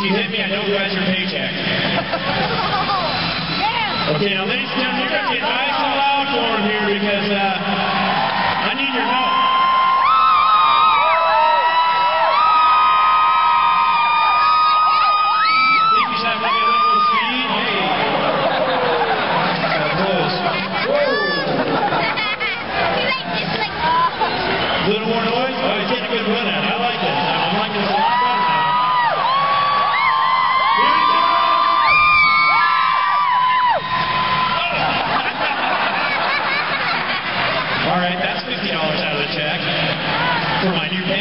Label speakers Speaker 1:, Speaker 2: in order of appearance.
Speaker 1: You hit me, I don't rise your paycheck. Okay, now ladies and gentlemen, you're going to get nice and loud for him here because uh, I need your help. A Little more noise? Oh, he's getting a good run out. I like that. All right, that's $50 out of the check for my new.